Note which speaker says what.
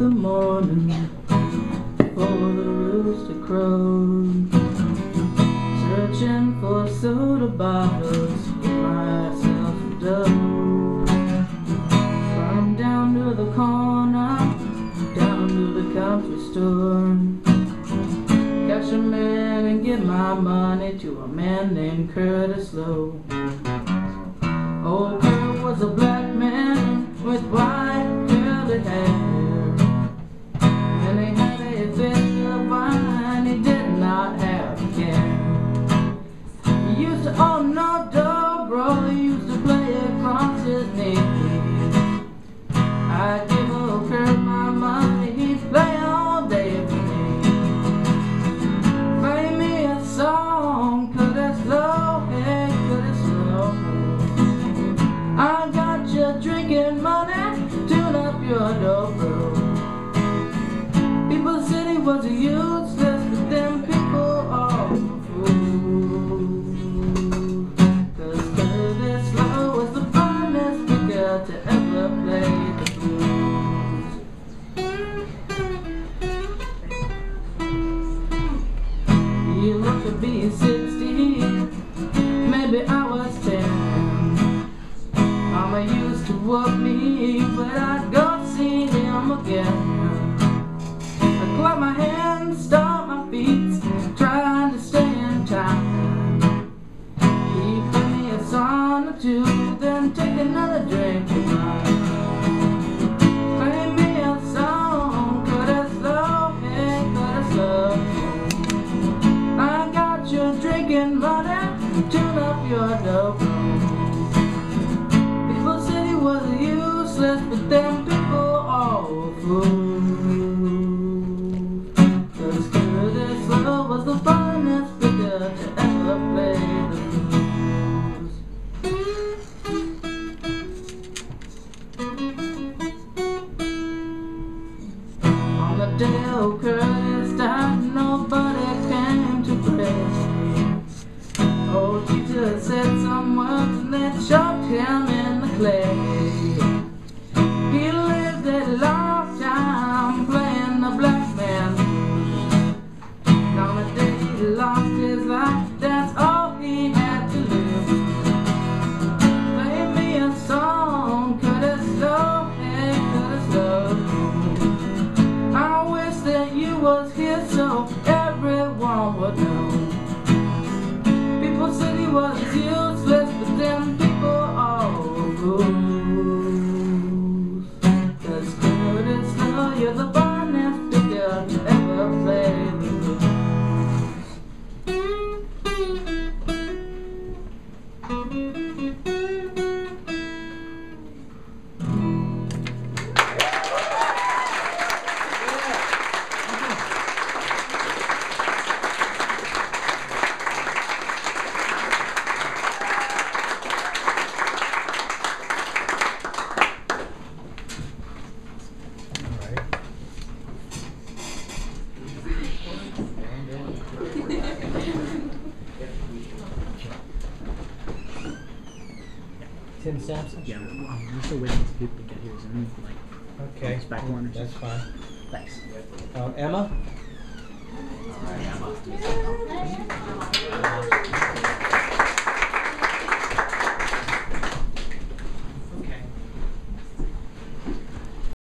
Speaker 1: the morning for the rooster crows, searching for soda bottles for myself a dough. From down to the corner, down to the country store, catch a man and give my money to a man named Curtis Lowe. Old Curtis was a black Was a useless, but them people all fools. Cause Curtis Lowe was the finest figure to ever play the blues. He looked to be 60, maybe I was 10. Mama used to whoop me, but I'd go see him again. Then take another drink of old Curtis died, nobody came to pray. Oh, Jesus said some words and they chopped him in the clay. He lived a long time playing the black man. day he lost was useless, but them people all fools. Cause Curtis Lowe, you're the
Speaker 2: Tim Sampson?
Speaker 3: Yeah, well, um, we're still waiting for people to get here. Is there any, like,
Speaker 2: Okay.
Speaker 3: It's back corners.
Speaker 2: That's fine.
Speaker 3: thanks.
Speaker 2: Um, Emma?